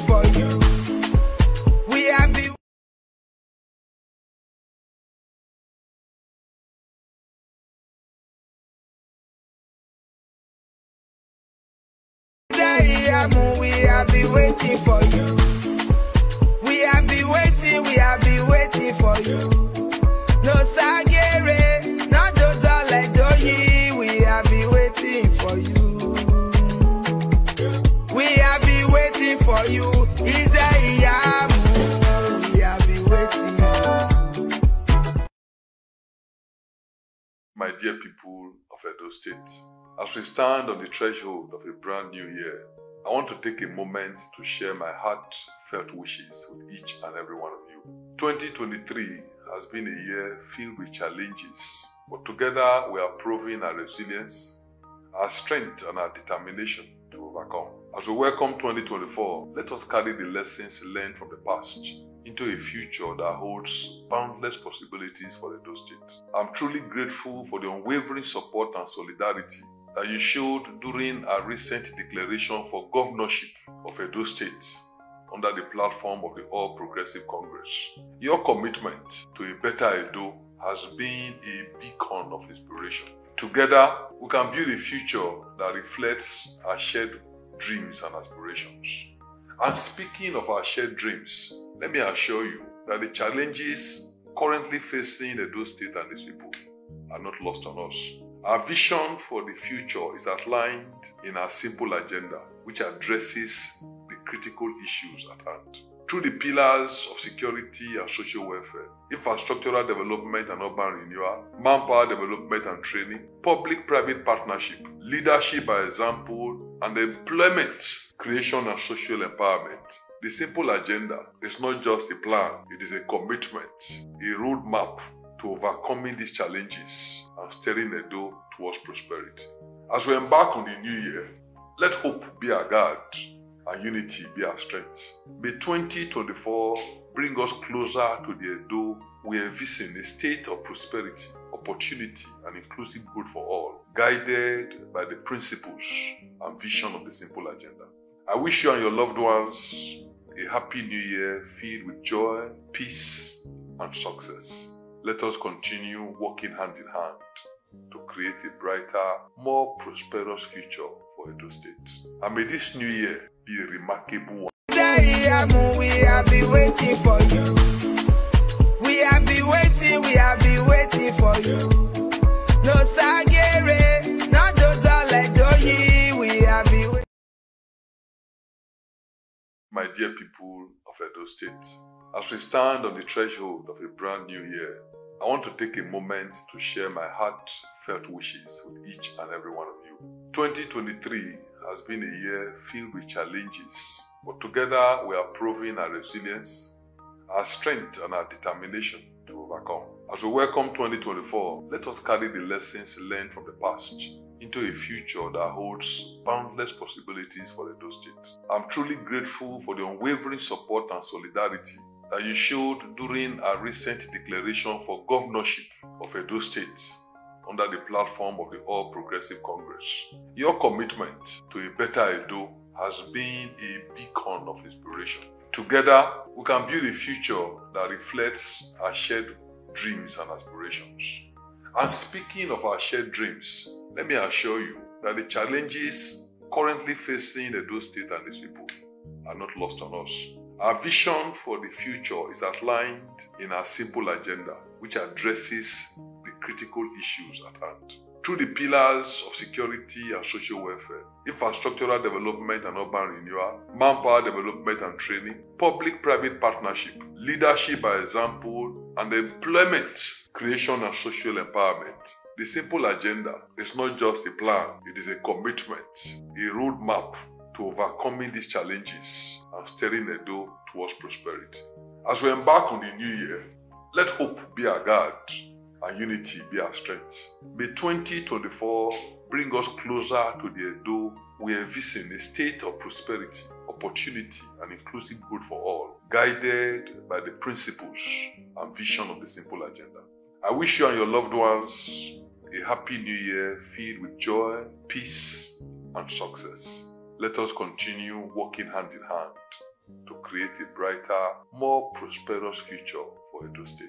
for you. We have been we have been waiting for you. We have been waiting, we have been waiting for you. My dear people of Edo State, as we stand on the threshold of a brand new year, I want to take a moment to share my heartfelt wishes with each and every one of you. 2023 has been a year filled with challenges, but together we are proving our resilience, our strength, and our determination to overcome. As we welcome 2024, let us carry the lessons learned from the past into a future that holds boundless possibilities for the Edo State. I'm truly grateful for the unwavering support and solidarity that you showed during our recent declaration for governorship of Edo State under the platform of the All Progressive Congress. Your commitment to a better Edo has been a beacon of inspiration. Together, we can build a future that reflects our shared dreams and aspirations. And speaking of our shared dreams, let me assure you that the challenges currently facing the Edo State and its people are not lost on us. Our vision for the future is outlined in our simple agenda, which addresses the critical issues at hand. Through the pillars of security and social welfare, infrastructural development and urban renewal, manpower development and training, public private partnership, leadership by example, and employment creation and social empowerment. The simple agenda is not just a plan, it is a commitment, a roadmap to overcoming these challenges and steering Edo towards prosperity. As we embark on the new year, let hope be our guide and unity be our strength. May 2024 bring us closer to the Edo we envision a state of prosperity, opportunity, and inclusive good for all, guided by the principles and vision of the simple agenda. I wish you and your loved ones a happy new year filled with joy, peace, and success. Let us continue working hand in hand to create a brighter, more prosperous future for Edo State. And may this new year be a remarkable one. We have been waiting for you. We have been waiting, we have been waiting for you. No sagere, no dozole doyi, we have been waiting. My dear people of Edo State, as we stand on the threshold of a brand new year, I want to take a moment to share my heartfelt wishes with each and every one of you. 2023 has been a year filled with challenges, but together we are proving our resilience, our strength, and our determination to overcome. As we welcome 2024, let us carry the lessons learned from the past into a future that holds boundless possibilities for Edo State. I'm truly grateful for the unwavering support and solidarity that you showed during our recent declaration for governorship of Edo State under the platform of the All Progressive Congress. Your commitment to a better Edo has been a beacon of inspiration. Together, we can build a future that reflects our shared dreams and aspirations. And speaking of our shared dreams, let me assure you that the challenges currently facing the Edo State and its people are not lost on us. Our vision for the future is outlined in our simple agenda, which addresses critical issues at hand. Through the pillars of security and social welfare, infrastructural development and urban renewal, manpower development and training, public private partnership, leadership by example, and employment creation and social empowerment. The simple agenda is not just a plan, it is a commitment, a roadmap to overcoming these challenges and steering Edo towards prosperity. As we embark on the new year, let hope be our guide and unity be our strength. May 2024 bring us closer to the Edo we envision a state of prosperity, opportunity, and inclusive good for all, guided by the principles and vision of the simple agenda. I wish you and your loved ones a happy new year filled with joy, peace, and success. Let us continue working hand in hand to create a brighter, more prosperous future for Edo State.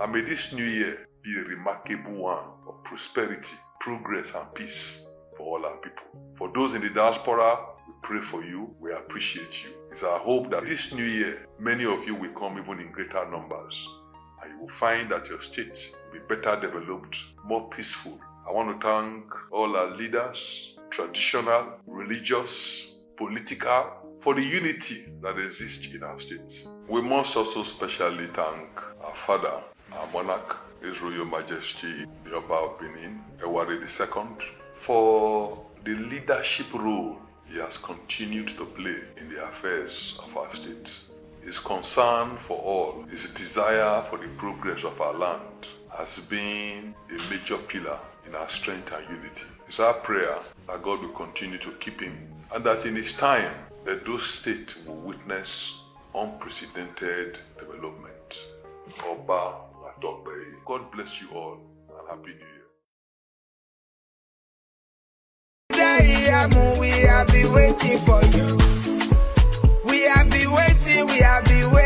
And may this new year be a remarkable one of prosperity, progress, and peace for all our people. For those in the diaspora, we pray for you. We appreciate you. It's our hope that this new year, many of you will come even in greater numbers. And you will find that your state will be better developed, more peaceful. I want to thank all our leaders, traditional, religious, political, for the unity that exists in our state. We must also specially thank our father, our monarch, His Royal Majesty, the Oba Benin, Ewuare II, for the leadership role he has continued to play in the affairs of our state. His concern for all, his desire for the progress of our land has been a major pillar in our strength and unity. It's our prayer that God will continue to keep him and that in his time, Edo State will witness unprecedented development. Oba bless you all and Happy New Year. We have been waiting for you. We have been waiting, we have been waiting